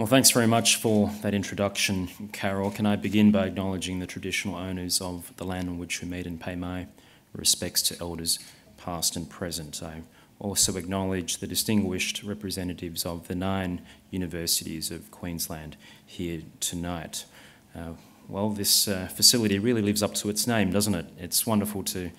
Well, thanks very much for that introduction, Carol. Can I begin by acknowledging the traditional owners of the land on which we meet and pay my respects to elders past and present? I also acknowledge the distinguished representatives of the nine universities of Queensland here tonight. Uh, well, this uh, facility really lives up to its name, doesn't it? It's wonderful to,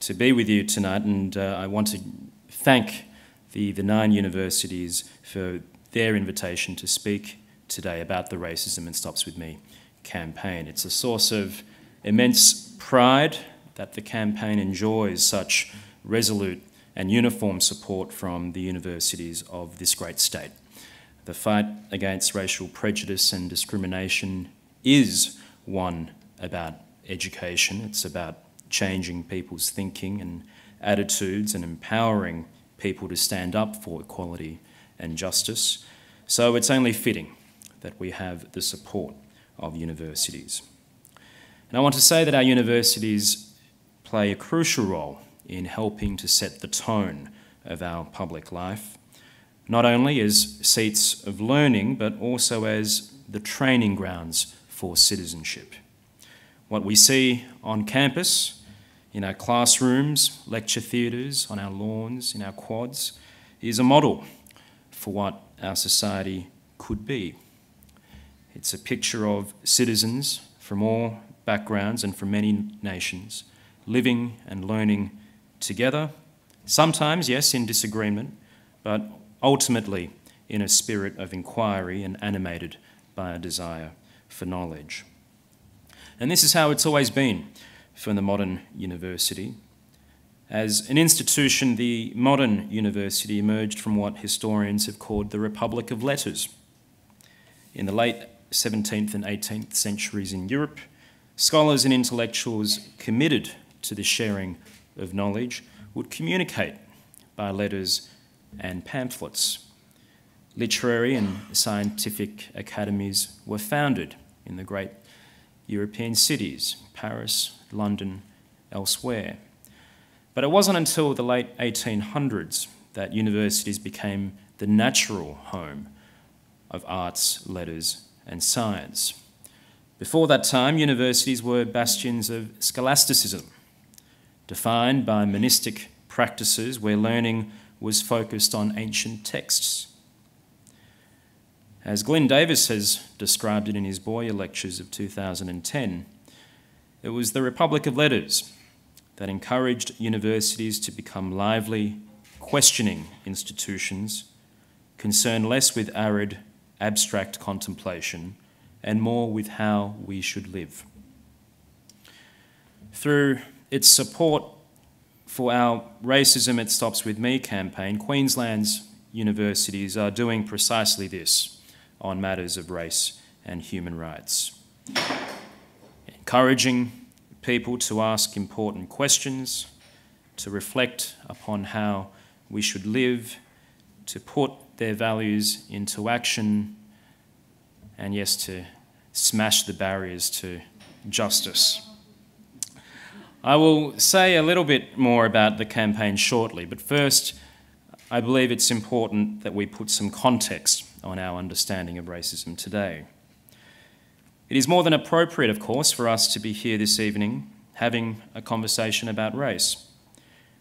to be with you tonight, and uh, I want to thank the, the nine universities for their invitation to speak today about the Racism and Stops With Me campaign. It's a source of immense pride that the campaign enjoys such resolute and uniform support from the universities of this great state. The fight against racial prejudice and discrimination is one about education. It's about changing people's thinking and attitudes and empowering people to stand up for equality and justice. So it's only fitting that we have the support of universities. And I want to say that our universities play a crucial role in helping to set the tone of our public life, not only as seats of learning, but also as the training grounds for citizenship. What we see on campus, in our classrooms, lecture theatres, on our lawns, in our quads, is a model for what our society could be. It's a picture of citizens from all backgrounds and from many nations living and learning together, sometimes, yes, in disagreement, but ultimately in a spirit of inquiry and animated by a desire for knowledge. And this is how it's always been for the modern university. As an institution, the modern university emerged from what historians have called the Republic of Letters. In the late 17th and 18th centuries in Europe, scholars and intellectuals committed to the sharing of knowledge would communicate by letters and pamphlets. Literary and scientific academies were founded in the great European cities, Paris, London, elsewhere. But it wasn't until the late 1800s that universities became the natural home of arts, letters, and science. Before that time, universities were bastions of scholasticism, defined by monistic practices where learning was focused on ancient texts. As Glyn Davis has described it in his Boyer Lectures of 2010, it was the Republic of Letters that encouraged universities to become lively, questioning institutions, concerned less with arid, abstract contemplation and more with how we should live. Through its support for our Racism It Stops With Me campaign, Queensland's universities are doing precisely this on matters of race and human rights. Encouraging people to ask important questions, to reflect upon how we should live, to put their values into action, and yes, to smash the barriers to justice. I will say a little bit more about the campaign shortly, but first, I believe it's important that we put some context on our understanding of racism today. It is more than appropriate, of course, for us to be here this evening having a conversation about race.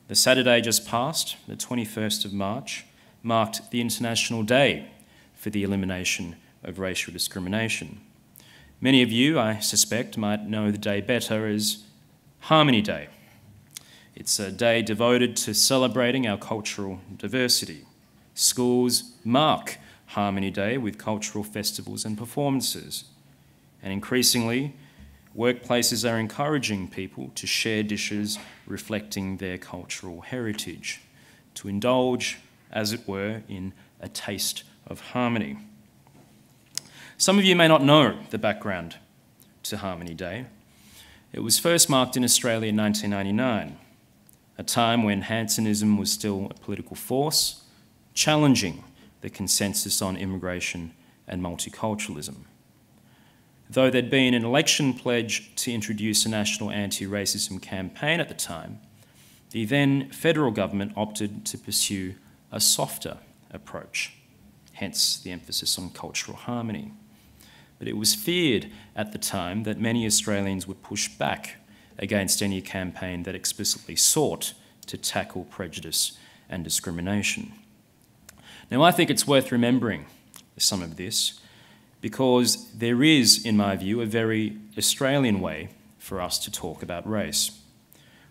The Saturday just passed, the 21st of March, marked the International Day for the Elimination of Racial Discrimination. Many of you, I suspect, might know the day better as Harmony Day. It's a day devoted to celebrating our cultural diversity. Schools mark Harmony Day with cultural festivals and performances. And increasingly, workplaces are encouraging people to share dishes reflecting their cultural heritage, to indulge, as it were, in a taste of harmony. Some of you may not know the background to Harmony Day. It was first marked in Australia in 1999, a time when Hansonism was still a political force, challenging the consensus on immigration and multiculturalism. Though there'd been an election pledge to introduce a national anti racism campaign at the time, the then federal government opted to pursue a softer approach, hence the emphasis on cultural harmony. But it was feared at the time that many Australians would push back against any campaign that explicitly sought to tackle prejudice and discrimination. Now, I think it's worth remembering some of this because there is, in my view, a very Australian way for us to talk about race.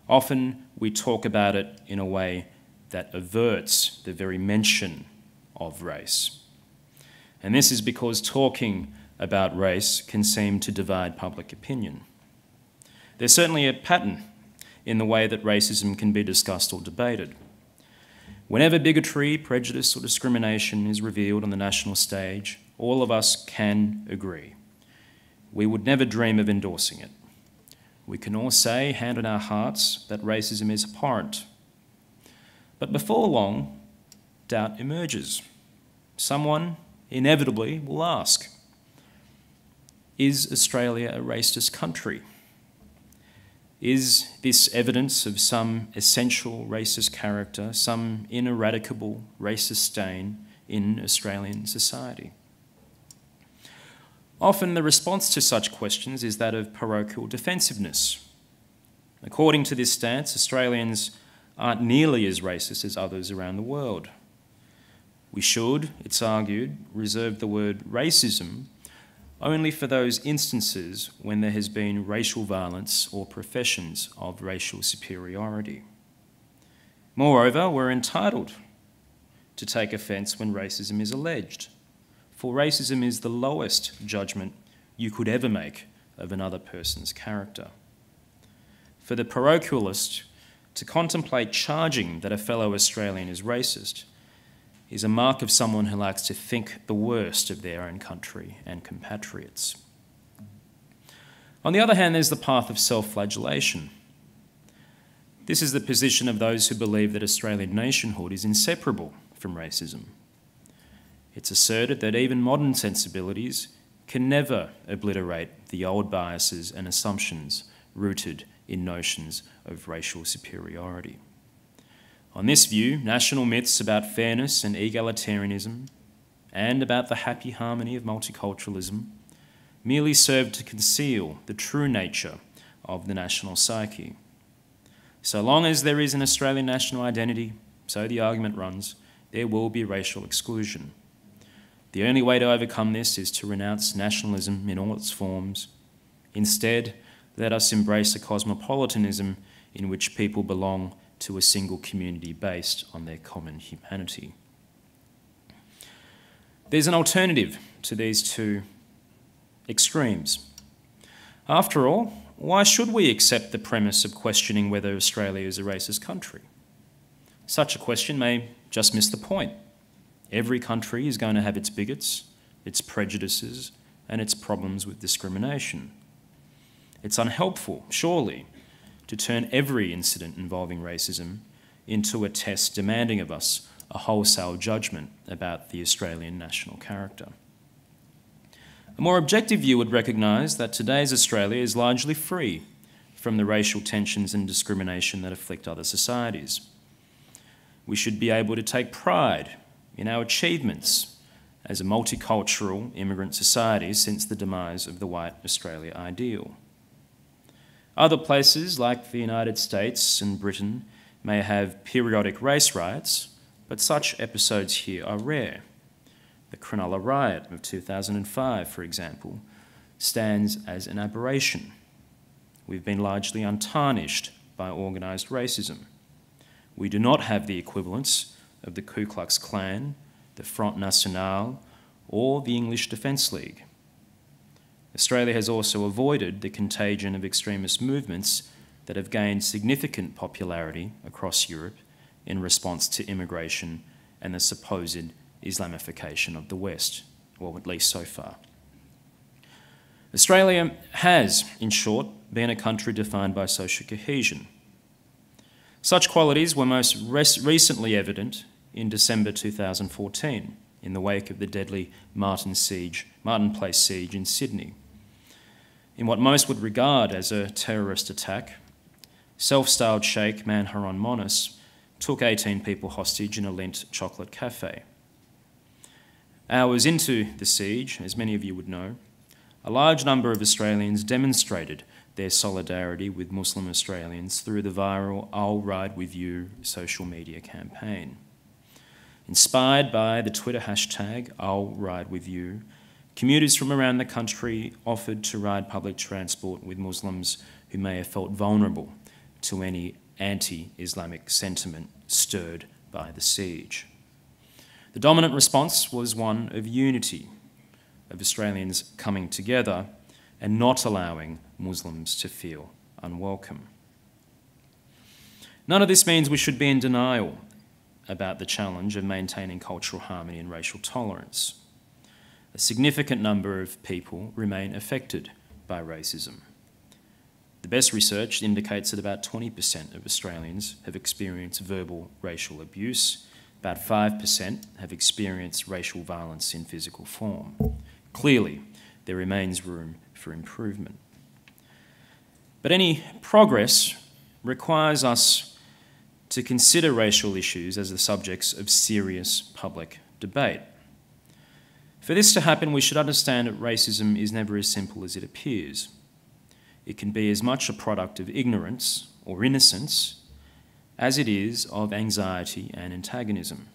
Often we talk about it in a way that averts the very mention of race. And this is because talking about race can seem to divide public opinion. There's certainly a pattern in the way that racism can be discussed or debated. Whenever bigotry, prejudice, or discrimination is revealed on the national stage, all of us can agree. We would never dream of endorsing it. We can all say, hand on our hearts, that racism is abhorrent. But before long, doubt emerges. Someone inevitably will ask Is Australia a racist country? Is this evidence of some essential racist character, some ineradicable racist stain in Australian society? Often the response to such questions is that of parochial defensiveness. According to this stance, Australians aren't nearly as racist as others around the world. We should, it's argued, reserve the word racism only for those instances when there has been racial violence or professions of racial superiority. Moreover, we're entitled to take offence when racism is alleged for racism is the lowest judgment you could ever make of another person's character. For the parochialist, to contemplate charging that a fellow Australian is racist is a mark of someone who likes to think the worst of their own country and compatriots. On the other hand, there's the path of self flagellation. This is the position of those who believe that Australian nationhood is inseparable from racism. It's asserted that even modern sensibilities can never obliterate the old biases and assumptions rooted in notions of racial superiority. On this view, national myths about fairness and egalitarianism, and about the happy harmony of multiculturalism, merely serve to conceal the true nature of the national psyche. So long as there is an Australian national identity, so the argument runs, there will be racial exclusion. The only way to overcome this is to renounce nationalism in all its forms. Instead, let us embrace a cosmopolitanism in which people belong to a single community based on their common humanity. There's an alternative to these two extremes. After all, why should we accept the premise of questioning whether Australia is a racist country? Such a question may just miss the point. Every country is going to have its bigots, its prejudices, and its problems with discrimination. It's unhelpful, surely, to turn every incident involving racism into a test demanding of us a wholesale judgment about the Australian national character. A more objective view would recognise that today's Australia is largely free from the racial tensions and discrimination that afflict other societies. We should be able to take pride in our achievements as a multicultural immigrant society since the demise of the white Australia ideal. Other places, like the United States and Britain, may have periodic race riots, but such episodes here are rare. The Cronulla riot of 2005, for example, stands as an aberration. We've been largely untarnished by organised racism. We do not have the equivalents of the Ku Klux Klan, the Front National, or the English Defence League. Australia has also avoided the contagion of extremist movements that have gained significant popularity across Europe in response to immigration and the supposed Islamification of the West, or at least so far. Australia has, in short, been a country defined by social cohesion. Such qualities were most recently evident in December 2014 in the wake of the deadly Martin, siege, Martin Place siege in Sydney. In what most would regard as a terrorist attack, self styled Sheikh Man Haron Monis took 18 people hostage in a Lindt chocolate cafe. Hours into the siege, as many of you would know, a large number of Australians demonstrated their solidarity with Muslim Australians through the viral I'll Ride With You social media campaign. Inspired by the Twitter hashtag I'll Ride With You, commuters from around the country offered to ride public transport with Muslims who may have felt vulnerable to any anti Islamic sentiment stirred by the siege. The dominant response was one of unity, of Australians coming together and not allowing Muslims to feel unwelcome. None of this means we should be in denial about the challenge of maintaining cultural harmony and racial tolerance. A significant number of people remain affected by racism. The best research indicates that about 20% of Australians have experienced verbal racial abuse, about 5% have experienced racial violence in physical form. Clearly, there remains room for improvement. But any progress requires us to consider racial issues as the subjects of serious public debate. For this to happen, we should understand that racism is never as simple as it appears. It can be as much a product of ignorance or innocence as it is of anxiety and antagonism.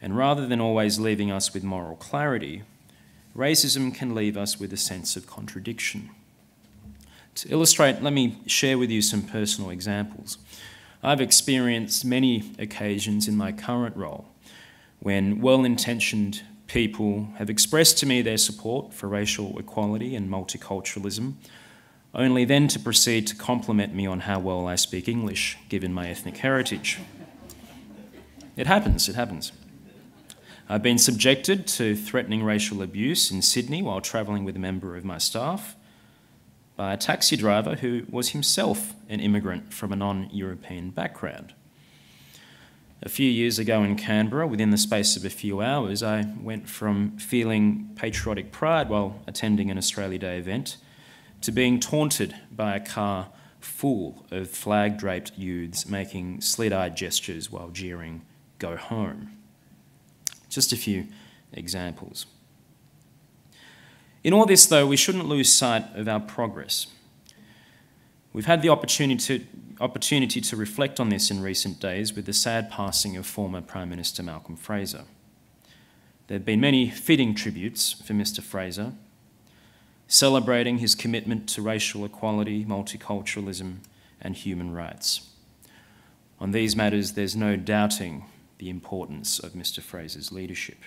And rather than always leaving us with moral clarity, racism can leave us with a sense of contradiction. To illustrate, let me share with you some personal examples. I've experienced many occasions in my current role when well intentioned people have expressed to me their support for racial equality and multiculturalism, only then to proceed to compliment me on how well I speak English, given my ethnic heritage. It happens, it happens. I've been subjected to threatening racial abuse in Sydney while travelling with a member of my staff by a taxi driver who was himself an immigrant from a non European background. A few years ago in Canberra, within the space of a few hours, I went from feeling patriotic pride while attending an Australia Day event to being taunted by a car full of flag draped youths making slit eyed gestures while jeering, Go home. Just a few examples. In all this, though, we shouldn't lose sight of our progress. We've had the opportunity to, opportunity to reflect on this in recent days with the sad passing of former Prime Minister Malcolm Fraser. There have been many fitting tributes for Mr. Fraser, celebrating his commitment to racial equality, multiculturalism, and human rights. On these matters, there's no doubting the importance of Mr. Fraser's leadership.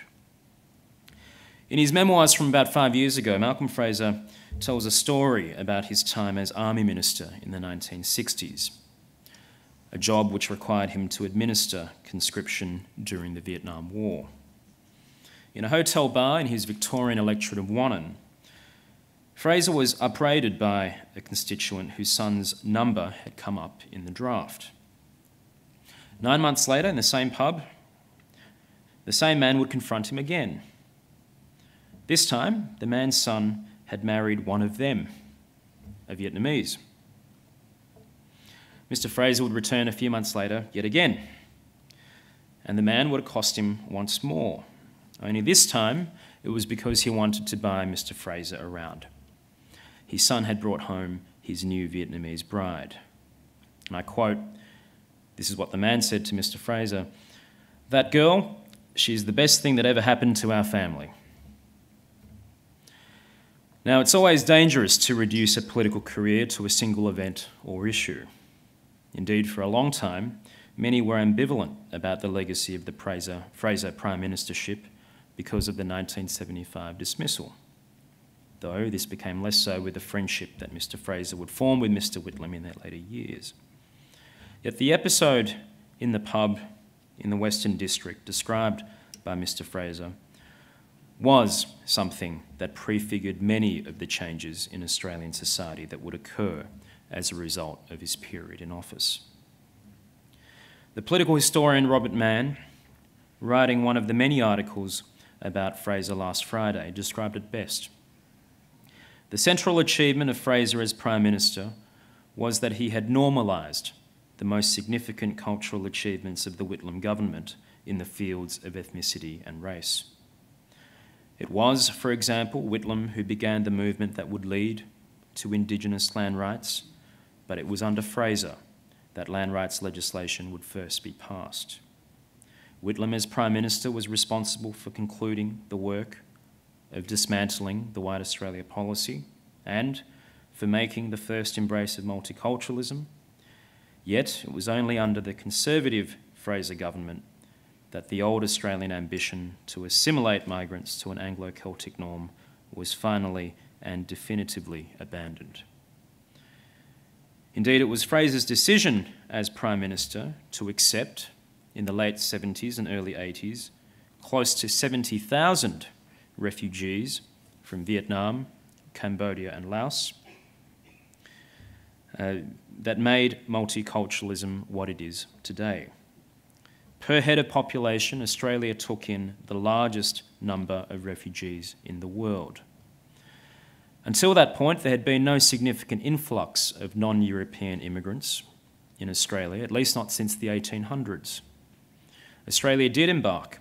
In his memoirs from about five years ago, Malcolm Fraser tells a story about his time as Army Minister in the 1960s, a job which required him to administer conscription during the Vietnam War. In a hotel bar in his Victorian electorate of Wannon, Fraser was upbraided by a constituent whose son's number had come up in the draft. Nine months later, in the same pub, the same man would confront him again. This time, the man's son had married one of them, a Vietnamese. Mr. Fraser would return a few months later yet again, and the man would accost him once more. Only this time, it was because he wanted to buy Mr. Fraser around. His son had brought home his new Vietnamese bride. And I quote, this is what the man said to Mr. Fraser That girl, she's the best thing that ever happened to our family. Now, it's always dangerous to reduce a political career to a single event or issue. Indeed, for a long time, many were ambivalent about the legacy of the Fraser, Fraser Prime Ministership because of the 1975 dismissal. Though this became less so with the friendship that Mr. Fraser would form with Mr. Whitlam in their later years. Yet the episode in the pub in the Western District described by Mr. Fraser was something that prefigured many of the changes in Australian society that would occur as a result of his period in office. The political historian Robert Manne writing one of the many articles about Fraser last Friday, described it best. The central achievement of Fraser as Prime Minister was that he had normalised the most significant cultural achievements of the Whitlam government in the fields of ethnicity and race. It was, for example, Whitlam who began the movement that would lead to Indigenous land rights, but it was under Fraser that land rights legislation would first be passed. Whitlam, as Prime Minister, was responsible for concluding the work of dismantling the White Australia policy and for making the first embrace of multiculturalism. Yet it was only under the Conservative Fraser government that the old Australian ambition to assimilate migrants to an Anglo Celtic norm was finally and definitively abandoned. Indeed, it was Fraser's decision as Prime Minister to accept, in the late 70s and early 80s, close to 70,000 refugees from Vietnam, Cambodia, and Laos uh, that made multiculturalism what it is today. Per head of population, Australia took in the largest number of refugees in the world. Until that point, there had been no significant influx of non European immigrants in Australia, at least not since the 1800s. Australia did embark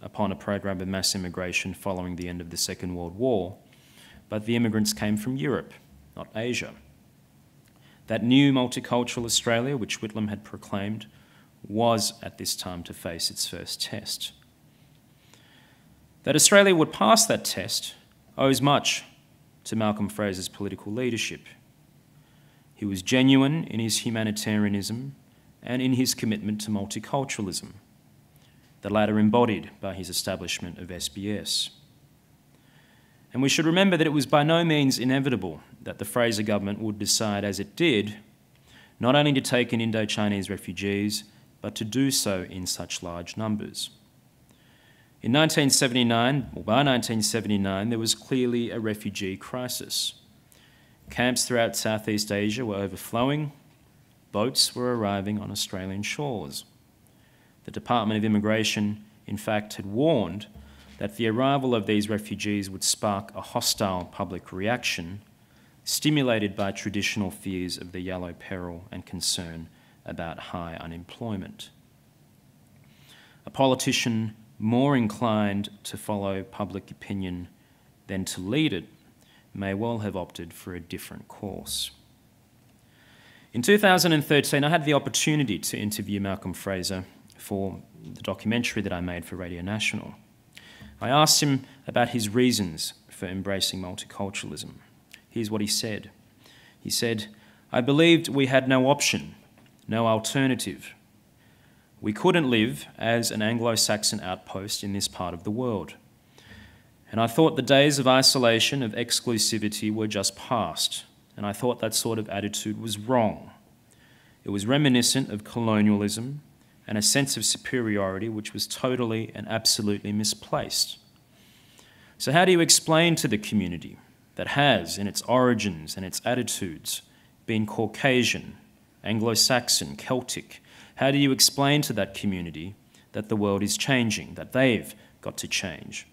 upon a program of mass immigration following the end of the Second World War, but the immigrants came from Europe, not Asia. That new multicultural Australia, which Whitlam had proclaimed, was at this time to face its first test. That Australia would pass that test owes much to Malcolm Fraser's political leadership. He was genuine in his humanitarianism and in his commitment to multiculturalism, the latter embodied by his establishment of SBS. And we should remember that it was by no means inevitable that the Fraser government would decide, as it did, not only to take in Indo Chinese refugees, but to do so in such large numbers. In 1979, or by 1979, there was clearly a refugee crisis. Camps throughout Southeast Asia were overflowing, boats were arriving on Australian shores. The Department of Immigration, in fact, had warned that the arrival of these refugees would spark a hostile public reaction, stimulated by traditional fears of the yellow peril and concern about high unemployment. A politician more inclined to follow public opinion than to lead it may well have opted for a different course. In 2013, I had the opportunity to interview Malcolm Fraser for the documentary that I made for Radio National. I asked him about his reasons for embracing multiculturalism. Here's what he said He said, I believed we had no option no alternative. We couldn't live as an Anglo Saxon outpost in this part of the world. And I thought the days of isolation, of exclusivity, were just past. And I thought that sort of attitude was wrong. It was reminiscent of colonialism and a sense of superiority which was totally and absolutely misplaced. So, how do you explain to the community that has, in its origins and its attitudes, been Caucasian, Anglo Saxon, Celtic. How do you explain to that community that the world is changing, that they've got to change?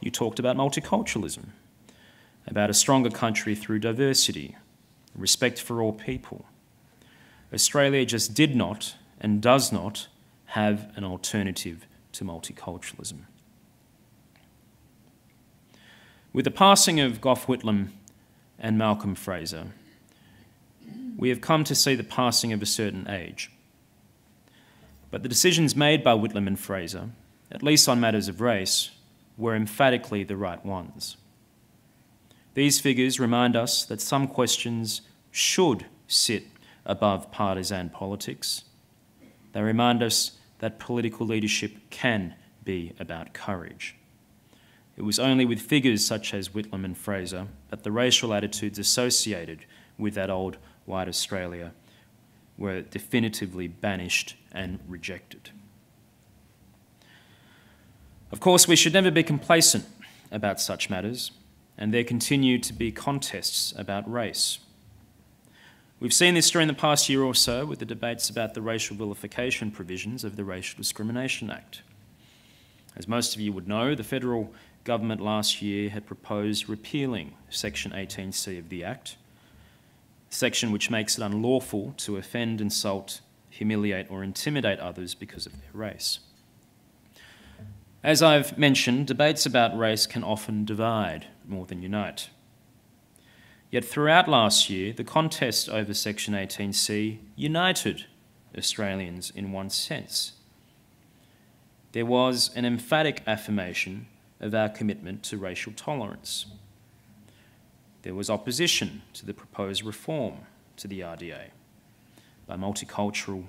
You talked about multiculturalism, about a stronger country through diversity, respect for all people. Australia just did not and does not have an alternative to multiculturalism. With the passing of Gough Whitlam and Malcolm Fraser, we have come to see the passing of a certain age. But the decisions made by Whitlam and Fraser, at least on matters of race, were emphatically the right ones. These figures remind us that some questions should sit above partisan politics. They remind us that political leadership can be about courage. It was only with figures such as Whitlam and Fraser that the racial attitudes associated with that old white Australia were definitively banished and rejected. Of course, we should never be complacent about such matters, and there continue to be contests about race. We've seen this during the past year or so with the debates about the racial vilification provisions of the Racial Discrimination Act. As most of you would know, the federal government last year had proposed repealing Section 18C of the Act, section which makes it unlawful to offend, insult, humiliate, or intimidate others because of their race. As I've mentioned, debates about race can often divide more than unite. Yet throughout last year, the contest over Section 18C united Australians in one sense. There was an emphatic affirmation of our commitment to racial tolerance. There was opposition to the proposed reform to the RDA by multicultural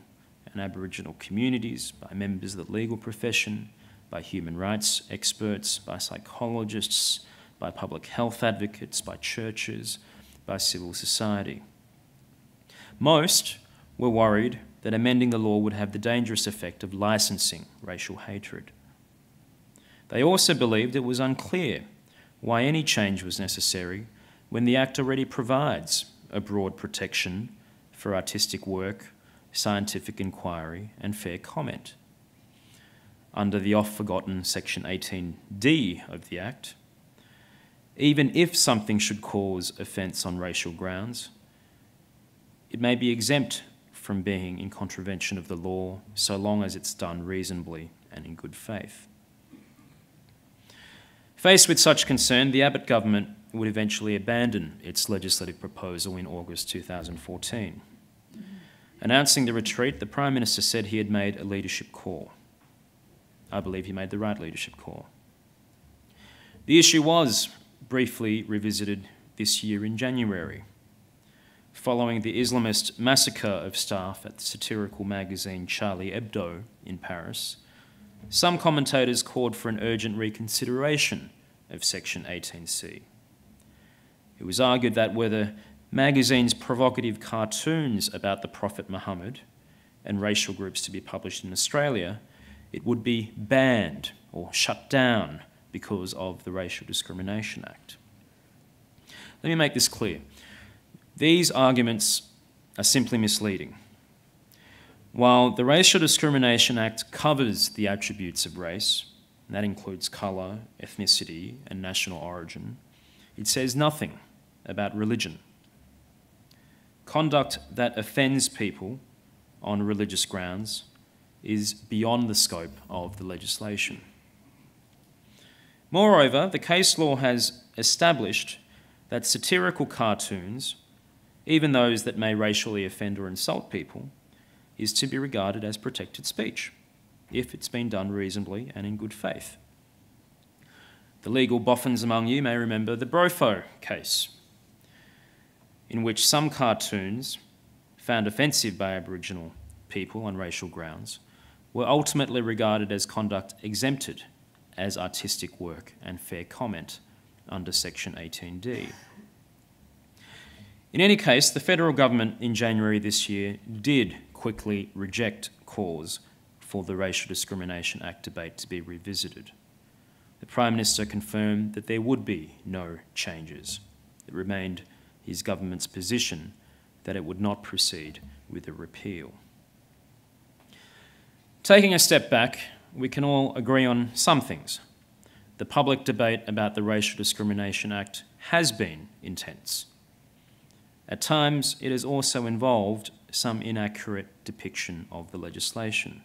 and Aboriginal communities, by members of the legal profession, by human rights experts, by psychologists, by public health advocates, by churches, by civil society. Most were worried that amending the law would have the dangerous effect of licensing racial hatred. They also believed it was unclear why any change was necessary when the Act already provides a broad protection for artistic work, scientific inquiry, and fair comment. Under the oft forgotten Section 18D of the Act, even if something should cause offence on racial grounds, it may be exempt from being in contravention of the law so long as it's done reasonably and in good faith. Faced with such concern, the Abbott government would eventually abandon its legislative proposal in August 2014. Announcing the retreat, the Prime Minister said he had made a leadership call. I believe he made the right leadership call. The issue was briefly revisited this year in January following the Islamist massacre of staff at the satirical magazine Charlie Hebdo in Paris, some commentators called for an urgent reconsideration of Section 18C. It was argued that whether magazines' provocative cartoons about the Prophet Muhammad and racial groups to be published in Australia, it would be banned or shut down because of the Racial Discrimination Act. Let me make this clear. These arguments are simply misleading. While the Racial Discrimination Act covers the attributes of race, and that includes colour, ethnicity, and national origin, it says nothing about religion. Conduct that offends people on religious grounds is beyond the scope of the legislation. Moreover, the case law has established that satirical cartoons even those that may racially offend or insult people, is to be regarded as protected speech if it's been done reasonably and in good faith. The legal boffins among you may remember the Bropho case, in which some cartoons found offensive by Aboriginal people on racial grounds were ultimately regarded as conduct exempted as artistic work and fair comment under Section 18D. In any case, the federal government in January this year did quickly reject calls for the Racial Discrimination Act debate to be revisited. The Prime Minister confirmed that there would be no changes. It remained his government's position that it would not proceed with a repeal. Taking a step back, we can all agree on some things. The public debate about the Racial Discrimination Act has been intense. At times, it has also involved some inaccurate depiction of the legislation.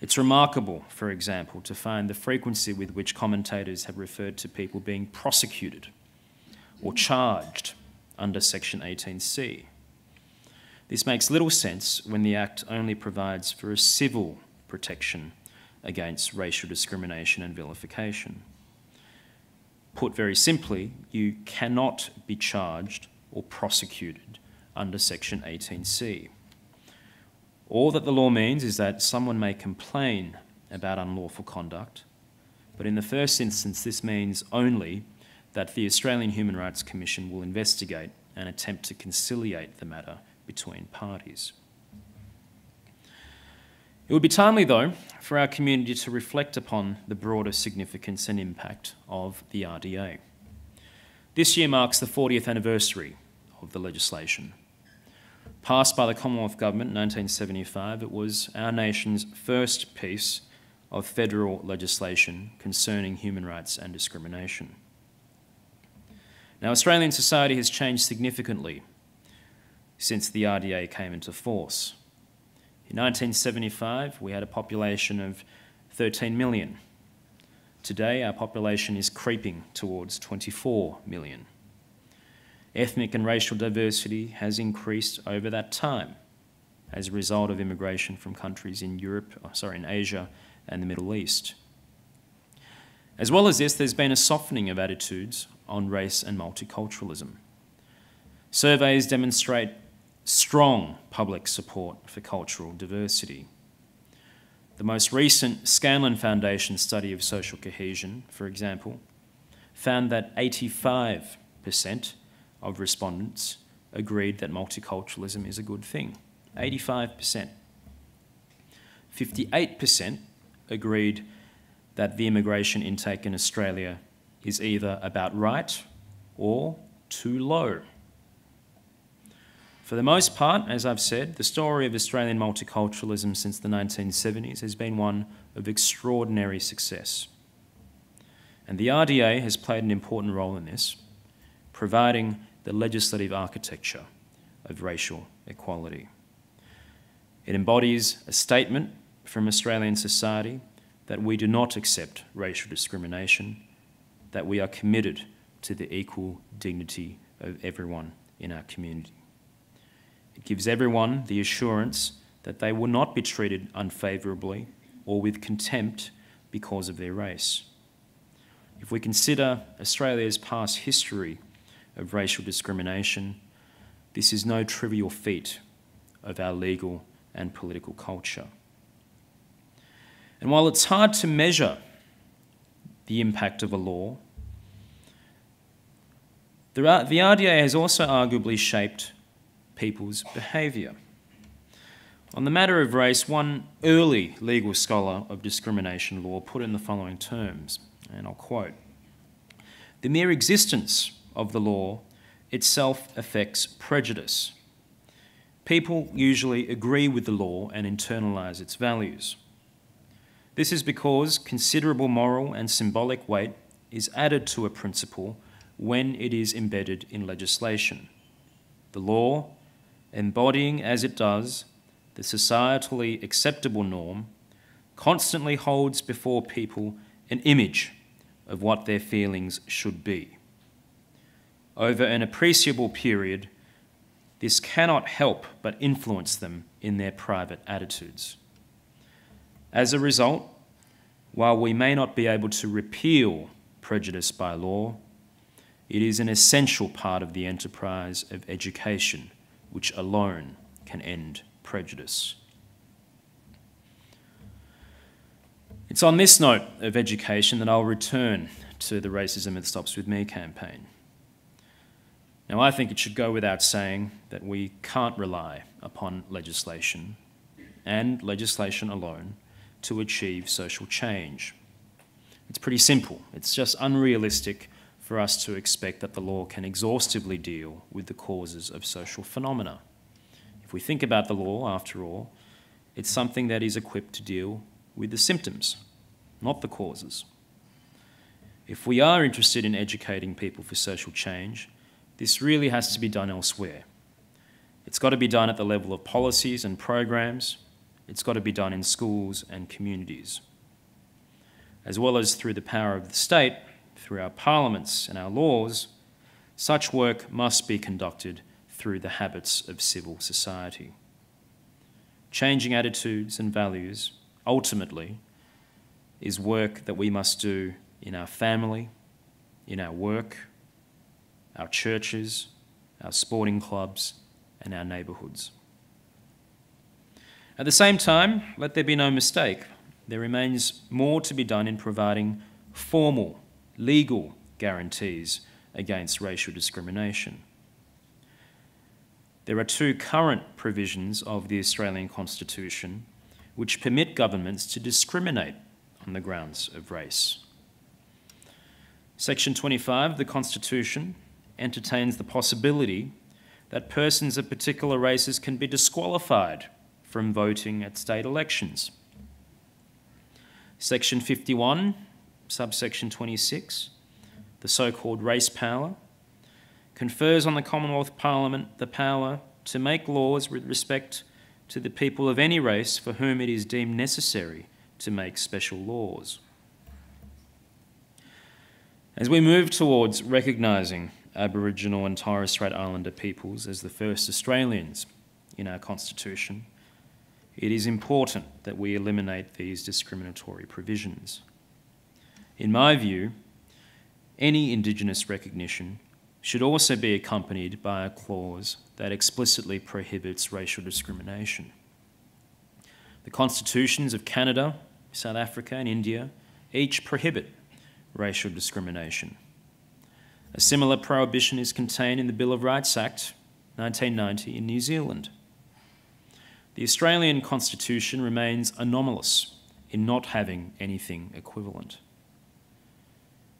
It's remarkable, for example, to find the frequency with which commentators have referred to people being prosecuted or charged under Section 18C. This makes little sense when the Act only provides for a civil protection against racial discrimination and vilification. Put very simply, you cannot be charged or prosecuted under Section 18C. All that the law means is that someone may complain about unlawful conduct, but in the first instance, this means only that the Australian Human Rights Commission will investigate and attempt to conciliate the matter between parties. It would be timely, though, for our community to reflect upon the broader significance and impact of the RDA. This year marks the 40th anniversary of the legislation. Passed by the Commonwealth Government in 1975, it was our nation's first piece of federal legislation concerning human rights and discrimination. Now, Australian society has changed significantly since the RDA came into force. In 1975, we had a population of 13 million. Today, our population is creeping towards 24 million. Ethnic and racial diversity has increased over that time as a result of immigration from countries in Europe, oh, sorry, in Asia and the Middle East. As well as this, there's been a softening of attitudes on race and multiculturalism. Surveys demonstrate strong public support for cultural diversity. The most recent Scanlon Foundation study of social cohesion, for example, found that 85% of respondents agreed that multiculturalism is a good thing. 85%. 58% agreed that the immigration intake in Australia is either about right or too low. For the most part, as I've said, the story of Australian multiculturalism since the 1970s has been one of extraordinary success. And the RDA has played an important role in this, providing the legislative architecture of racial equality. It embodies a statement from Australian society that we do not accept racial discrimination, that we are committed to the equal dignity of everyone in our community. It gives everyone the assurance that they will not be treated unfavourably or with contempt because of their race. If we consider Australia's past history of racial discrimination, this is no trivial feat of our legal and political culture. And while it's hard to measure the impact of a law, the RDA has also arguably shaped people's behaviour. On the matter of race, one early legal scholar of discrimination law put in the following terms, and I'll quote The mere existence of the law itself affects prejudice. People usually agree with the law and internalise its values. This is because considerable moral and symbolic weight is added to a principle when it is embedded in legislation. The law, embodying as it does the societally acceptable norm, constantly holds before people an image of what their feelings should be over an appreciable period, this cannot help but influence them in their private attitudes. As a result, while we may not be able to repeal prejudice by law, it is an essential part of the enterprise of education which alone can end prejudice. It's on this note of education that I'll return to the Racism It Stops With Me campaign. Now, I think it should go without saying that we can't rely upon legislation and legislation alone to achieve social change. It's pretty simple. It's just unrealistic for us to expect that the law can exhaustively deal with the causes of social phenomena. If we think about the law, after all, it's something that is equipped to deal with the symptoms, not the causes. If we are interested in educating people for social change, this really has to be done elsewhere. It's got to be done at the level of policies and programs. It's got to be done in schools and communities. As well as through the power of the state, through our parliaments and our laws, such work must be conducted through the habits of civil society. Changing attitudes and values, ultimately, is work that we must do in our family, in our work, our churches, our sporting clubs, and our neighbourhoods. At the same time, let there be no mistake, there remains more to be done in providing formal, legal guarantees against racial discrimination. There are two current provisions of the Australian Constitution which permit governments to discriminate on the grounds of race. Section 25 of the Constitution entertains the possibility that persons of particular races can be disqualified from voting at state elections. Section 51, subsection 26, the so called race power, confers on the Commonwealth Parliament the power to make laws with respect to the people of any race for whom it is deemed necessary to make special laws. As we move towards recognising Aboriginal and Torres Strait Islander peoples as the first Australians in our Constitution, it is important that we eliminate these discriminatory provisions. In my view, any Indigenous recognition should also be accompanied by a clause that explicitly prohibits racial discrimination. The constitutions of Canada, South Africa, and India each prohibit racial discrimination. A similar prohibition is contained in the Bill of Rights Act 1990 in New Zealand. The Australian Constitution remains anomalous in not having anything equivalent.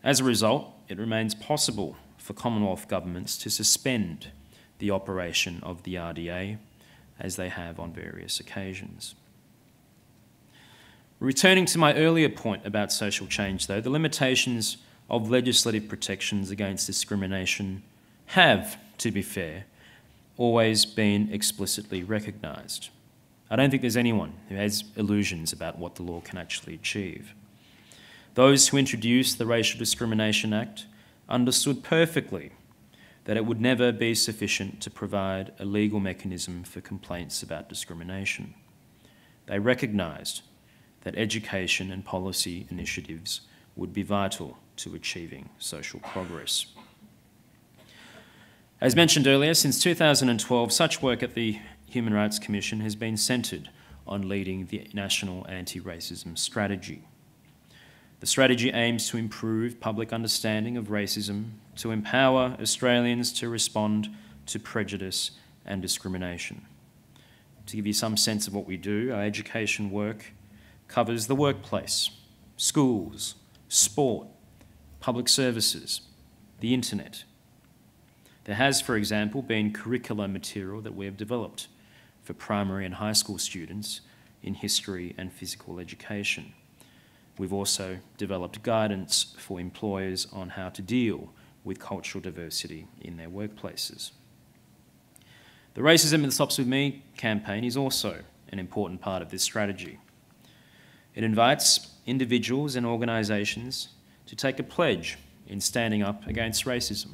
As a result, it remains possible for Commonwealth governments to suspend the operation of the RDA as they have on various occasions. Returning to my earlier point about social change, though, the limitations of legislative protections against discrimination have, to be fair, always been explicitly recognised. I don't think there's anyone who has illusions about what the law can actually achieve. Those who introduced the Racial Discrimination Act understood perfectly that it would never be sufficient to provide a legal mechanism for complaints about discrimination. They recognised that education and policy initiatives would be vital to achieving social progress. As mentioned earlier, since 2012, such work at the Human Rights Commission has been centred on leading the national anti racism strategy. The strategy aims to improve public understanding of racism, to empower Australians to respond to prejudice and discrimination. To give you some sense of what we do, our education work covers the workplace, schools, sport, public services, the internet. There has, for example, been curricular material that we have developed for primary and high school students in history and physical education. We've also developed guidance for employers on how to deal with cultural diversity in their workplaces. The Racism Stops With Me campaign is also an important part of this strategy. It invites individuals and organisations to take a pledge in standing up against racism.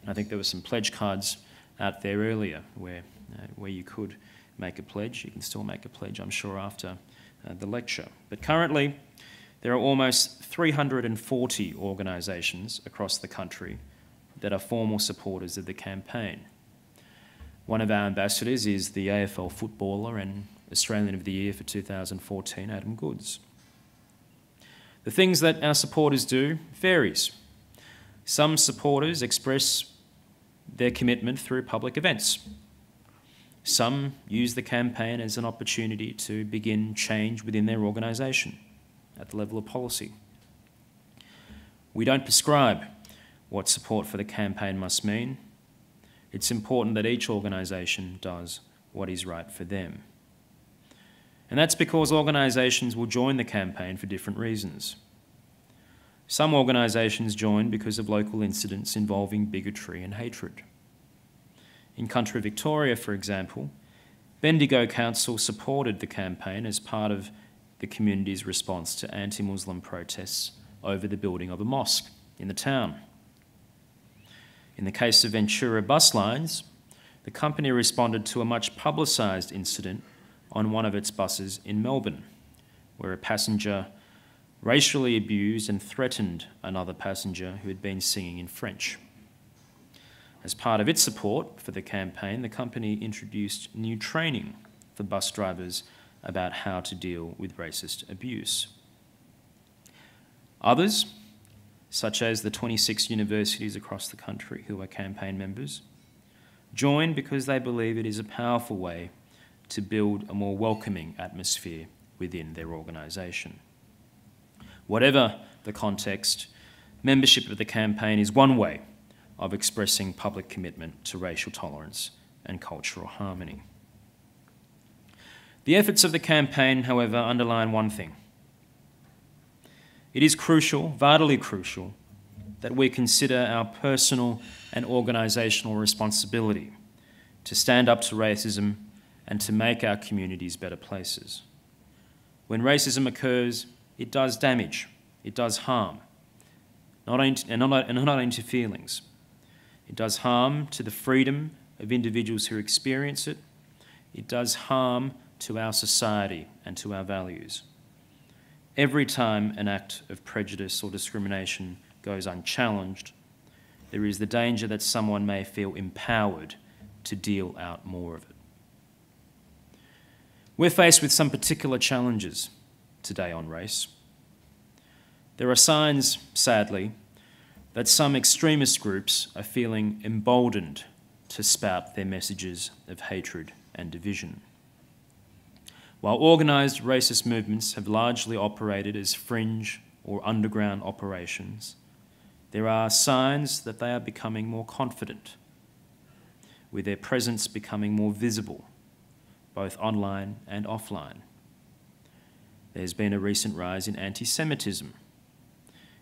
And I think there were some pledge cards out there earlier where, uh, where you could make a pledge. You can still make a pledge, I'm sure, after uh, the lecture. But currently, there are almost 340 organisations across the country that are formal supporters of the campaign. One of our ambassadors is the AFL footballer and Australian of the Year for 2014, Adam Goodes. The things that our supporters do varies. Some supporters express their commitment through public events. Some use the campaign as an opportunity to begin change within their organisation at the level of policy. We don't prescribe what support for the campaign must mean. It's important that each organisation does what is right for them. And that's because organisations will join the campaign for different reasons. Some organisations join because of local incidents involving bigotry and hatred. In country Victoria, for example, Bendigo Council supported the campaign as part of the community's response to anti Muslim protests over the building of a mosque in the town. In the case of Ventura Bus Lines, the company responded to a much publicised incident on one of its buses in Melbourne, where a passenger racially abused and threatened another passenger who had been singing in French. As part of its support for the campaign, the company introduced new training for bus drivers about how to deal with racist abuse. Others, such as the 26 universities across the country who are campaign members, join because they believe it is a powerful way to build a more welcoming atmosphere within their organisation. Whatever the context, membership of the campaign is one way of expressing public commitment to racial tolerance and cultural harmony. The efforts of the campaign, however, underline one thing it is crucial, vitally crucial, that we consider our personal and organisational responsibility to stand up to racism and to make our communities better places. When racism occurs, it does damage, it does harm, not only, and, not, and not only to feelings. It does harm to the freedom of individuals who experience it. It does harm to our society and to our values. Every time an act of prejudice or discrimination goes unchallenged, there is the danger that someone may feel empowered to deal out more of it. We're faced with some particular challenges today on race. There are signs, sadly, that some extremist groups are feeling emboldened to spout their messages of hatred and division. While organised racist movements have largely operated as fringe or underground operations, there are signs that they are becoming more confident, with their presence becoming more visible, both online and offline. There's been a recent rise in anti Semitism,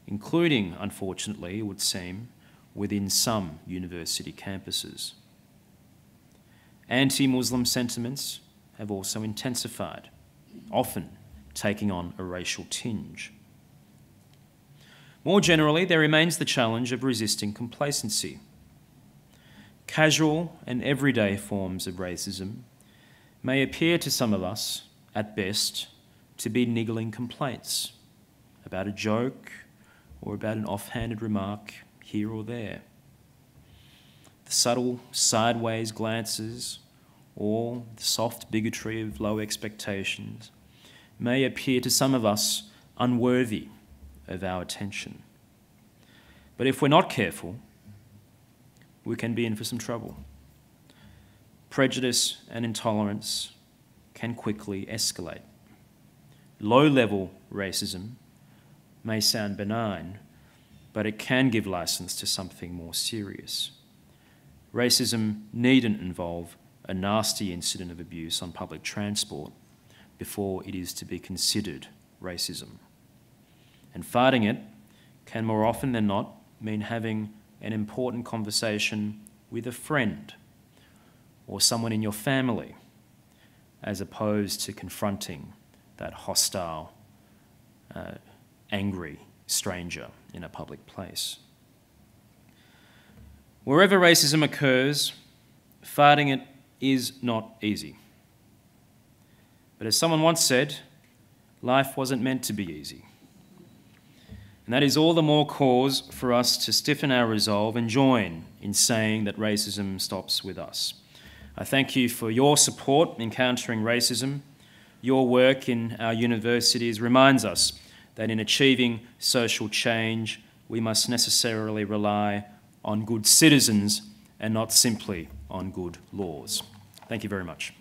including, unfortunately, it would seem, within some university campuses. Anti Muslim sentiments have also intensified, often taking on a racial tinge. More generally, there remains the challenge of resisting complacency. Casual and everyday forms of racism may appear to some of us, at best, to be niggling complaints about a joke or about an offhanded remark here or there. The subtle sideways glances or the soft bigotry of low expectations may appear to some of us unworthy of our attention. But if we're not careful, we can be in for some trouble. Prejudice and intolerance can quickly escalate. Low level racism may sound benign, but it can give license to something more serious. Racism needn't involve a nasty incident of abuse on public transport before it is to be considered racism. And fighting it can more often than not mean having an important conversation with a friend or someone in your family as opposed to confronting that hostile, uh, angry stranger in a public place. Wherever racism occurs, fighting it is not easy. But as someone once said, life wasn't meant to be easy. And that is all the more cause for us to stiffen our resolve and join in saying that racism stops with us. I thank you for your support in countering racism. Your work in our universities reminds us that in achieving social change, we must necessarily rely on good citizens and not simply on good laws. Thank you very much.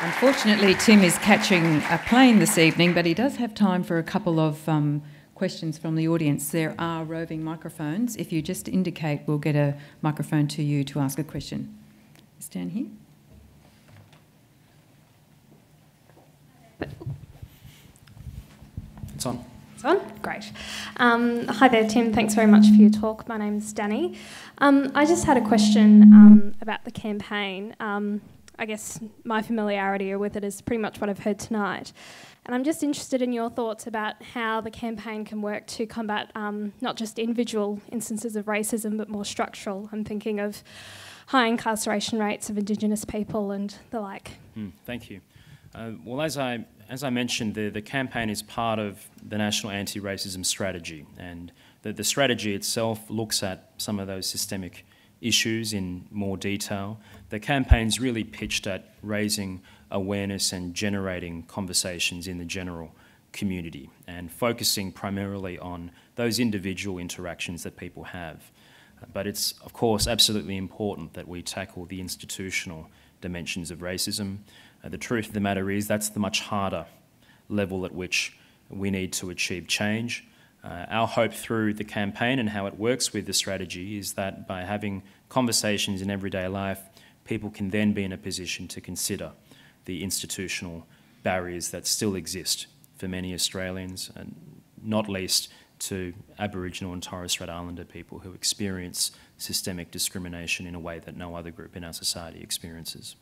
Unfortunately, Tim is catching a plane this evening, but he does have time for a couple of um, questions from the audience. There are roving microphones. If you just indicate, we'll get a microphone to you to ask a question. Stand here. It's on. It's on? Great. Um, hi there, Tim. Thanks very much for your talk. My name's Danny. Um, I just had a question um, about the campaign. I guess my familiarity with it is pretty much what I've heard tonight. And I'm just interested in your thoughts about how the campaign can work to combat um, not just individual instances of racism, but more structural. I'm thinking of high incarceration rates of Indigenous people and the like. Mm, thank you. Uh, well, as I as I mentioned, the, the campaign is part of the National Anti Racism Strategy, and the, the strategy itself looks at some of those systemic issues in more detail. The campaign's really pitched at raising awareness and generating conversations in the general community and focusing primarily on those individual interactions that people have. But it's, of course, absolutely important that we tackle the institutional dimensions of racism, uh, the truth of the matter is that's the much harder level at which we need to achieve change. Uh, our hope through the campaign and how it works with the strategy is that by having conversations in everyday life, people can then be in a position to consider the institutional barriers that still exist for many Australians, and not least to Aboriginal and Torres Strait Islander people who experience systemic discrimination in a way that no other group in our society experiences.